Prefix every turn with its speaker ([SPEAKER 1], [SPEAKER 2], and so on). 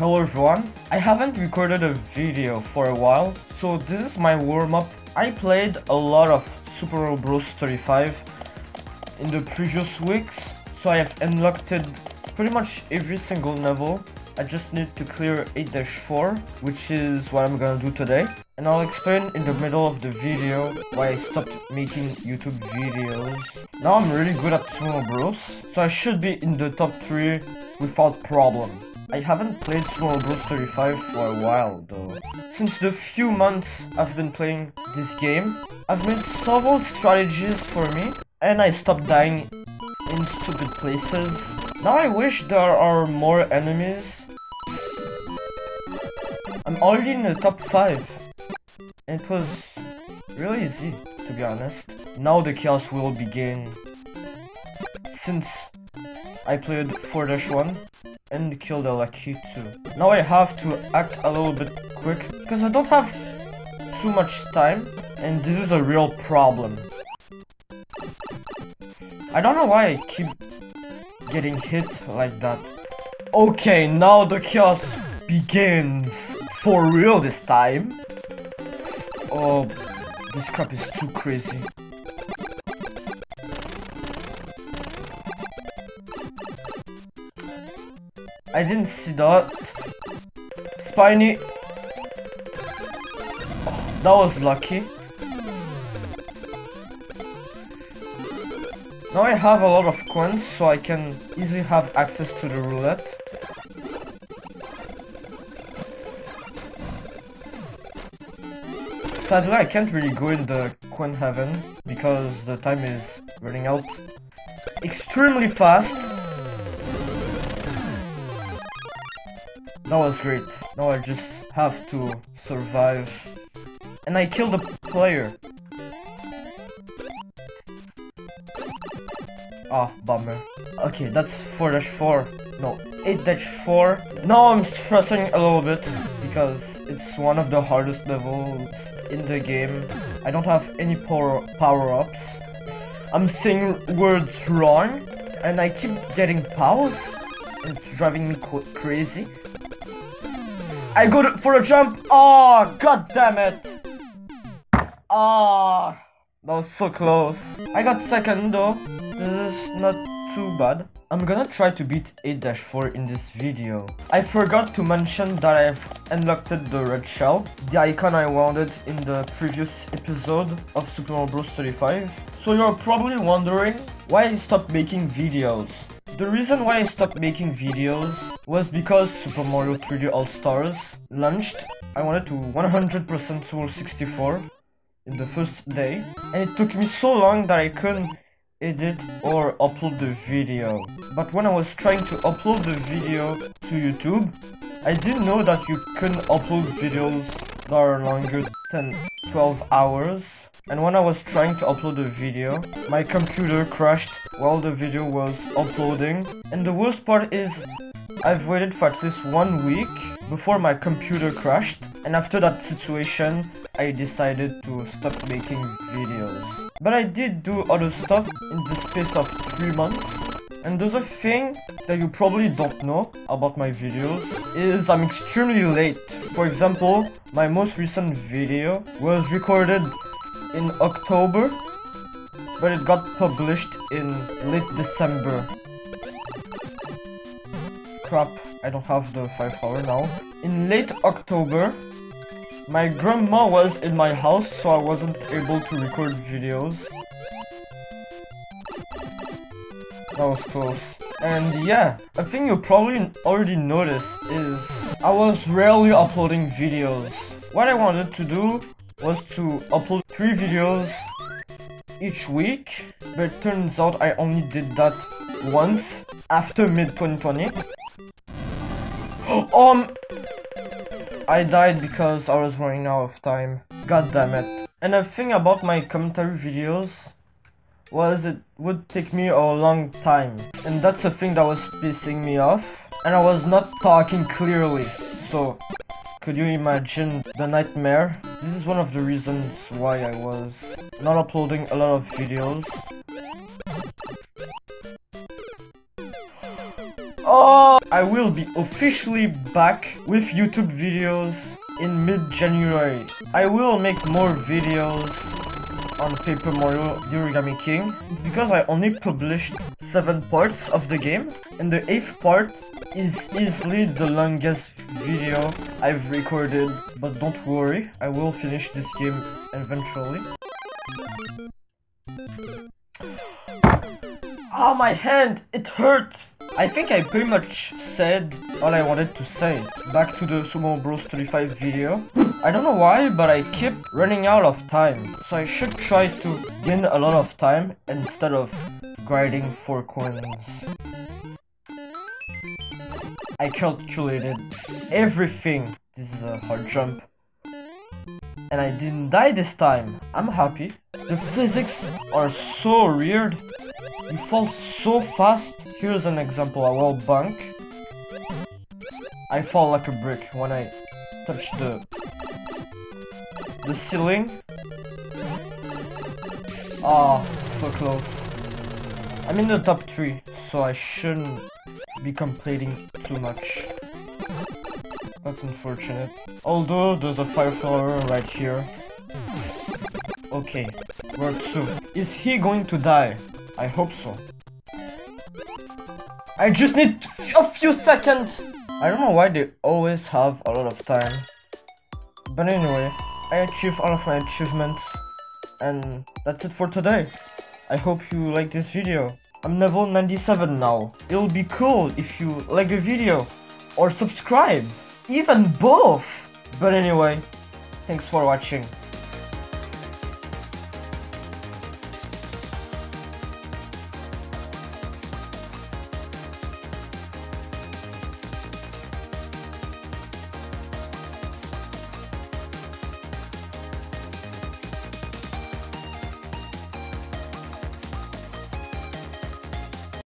[SPEAKER 1] Hello everyone, I haven't recorded a video for a while, so this is my warm-up. I played a lot of Super Mario Bros 35 in the previous weeks, so I have unlocked pretty much every single level. I just need to clear 8-4, which is what I'm gonna do today. And I'll explain in the middle of the video why I stopped making YouTube videos. Now I'm really good at Super Mario Bros, so I should be in the top 3 without problem. I haven't played Super Bros 35 for a while though. Since the few months I've been playing this game, I've made several strategies for me, and I stopped dying in stupid places. Now I wish there are more enemies. I'm already in the top 5. It was really easy, to be honest. Now the chaos will begin. Since I played 4-1, and kill the too. Now I have to act a little bit quick because I don't have too much time and this is a real problem. I don't know why I keep getting hit like that. Okay, now the chaos begins. For real this time. Oh, this crap is too crazy. I didn't see that. Spiny. That was lucky. Now I have a lot of coins, so I can easily have access to the roulette. Sadly, I can't really go in the coin heaven because the time is running out extremely fast. That was great. Now I just have to survive. And I killed a player. Ah, oh, bummer. Okay, that's 4-4. No, 8-4. Now I'm stressing a little bit because it's one of the hardest levels in the game. I don't have any power power-ups. I'm saying words wrong and I keep getting powers. It's driving me crazy. I go for a jump. Oh, god damn it. Ah, oh, that was so close. I got second though. This is not too bad. I'm gonna try to beat 8-4 in this video. I forgot to mention that I've unlocked the red shell, the icon I wanted in the previous episode of Super Mario Bros 35. So you're probably wondering why I stopped making videos. The reason why I stopped making videos was because Super Mario 3D All-Stars launched. I wanted to 100% Super 64 in the first day and it took me so long that I couldn't edit or upload the video. But when I was trying to upload the video to YouTube, I didn't know that you couldn't upload videos that are longer than 12 hours and when I was trying to upload a video, my computer crashed while the video was uploading. And the worst part is, I've waited for at least one week before my computer crashed. And after that situation, I decided to stop making videos. But I did do other stuff in the space of 3 months. And there's a thing that you probably don't know about my videos is I'm extremely late. For example, my most recent video was recorded in October, but it got published in late December. Crap, I don't have the 5 hour now. In late October, my grandma was in my house, so I wasn't able to record videos. That was close. And yeah, a thing you probably already noticed is I was rarely uploading videos. What I wanted to do was to upload three videos each week, but turns out I only did that once after mid-2020. um, I died because I was running out of time. God damn it. And the thing about my commentary videos was it would take me a long time. And that's a thing that was pissing me off. And I was not talking clearly. So could you imagine the nightmare? This is one of the reasons why I was not uploading a lot of videos. Oh! I will be officially back with YouTube videos in mid-January. I will make more videos on Paper Mario Origami King because I only published 7 parts of the game and the 8th part is easily the longest video I've recorded but don't worry I will finish this game eventually. Oh my hand! It hurts! I think I pretty much said all I wanted to say. Back to the Super Bros 35 video. I don't know why, but I keep running out of time. So I should try to gain a lot of time instead of grinding for coins. I calculated everything. This is a hard jump. And I didn't die this time. I'm happy. The physics are so weird. You fall so fast. Here's an example, I will bunk. I fall like a brick when I touch the the ceiling. Oh, so close. I'm in the top 3, so I shouldn't be complaining too much. That's unfortunate. Although there's a fire flower right here. Okay, World 2. Is he going to die? I hope so. I just need a few seconds! I don't know why they always have a lot of time. But anyway, I achieved all of my achievements. And that's it for today. I hope you like this video. I'm level 97 now. It'll be cool if you like the video. Or subscribe. Even both. But anyway, thanks for watching.